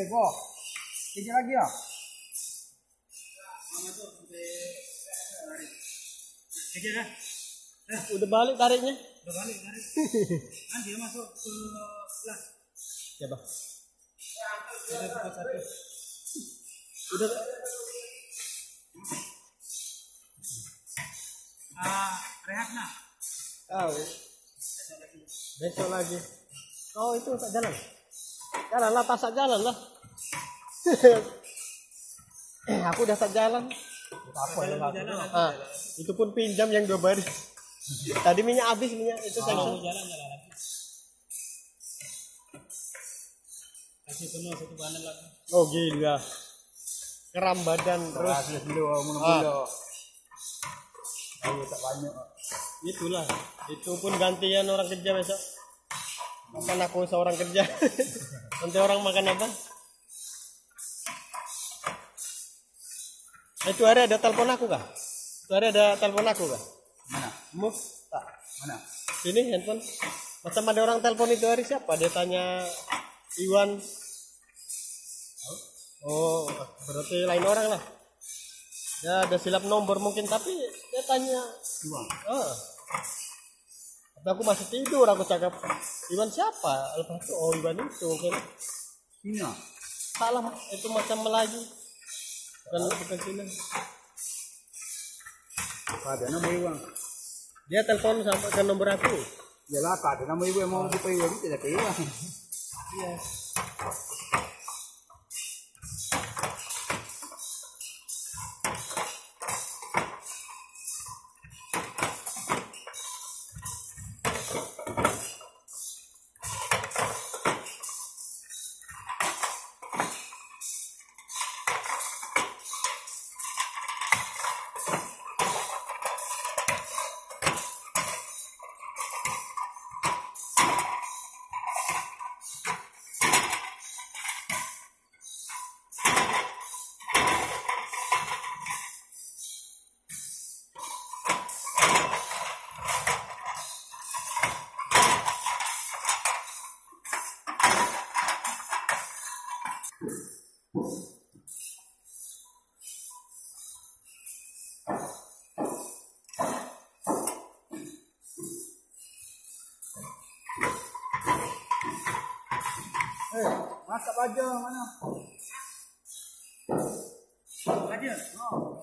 Eh, kok. Kejar lagi ya? Ya. Udah balik tariknya. Udah balik tarik. Kan dia masuk ke? Ada pukul satu. Udah Ah, rehat nah. tahu. Besok lagi. Oh itu tak jalan. Jalan lah, pasak jalan lah. Eh, aku udah tak jalan. Apa ya? Ah, itu pun pinjam yang dua baris. Tadi minyak habis minyak itu saya Kalau mau jalan jalan lagi. Kasih penuh satu banan lagi. Oh gila. Keram badan terus. Terus dulu, mau Ah. Ayo tak banyak. Itulah. Itu pun gantian orang kerja besok. Makan aku seorang kerja. Nanti orang makan apa? Itu hari ada telepon aku kah? Itu hari ada telepon aku kah? Mana? Move tak? Mana? Sini handphone. Macam ada orang telepon itu hari siapa? Dia tanya Iwan. Oh, berarti lain orang lah. Ya ada silap nomor mungkin tapi dia tanya Dua. Oh. Tapi aku masih tidur, aku cakap Iwan siapa? Lepas itu, oh Iwan itu mungkin ah. salah itu macam Melayu. Bukan bukan Cina. Ada nama ibu. Dia telepon sampai ke nomor aku. Yalah, ada nama ibu yang mau supaya ibu tidak kaya. Iya. Eh, masak aja mana? Aja. Oh.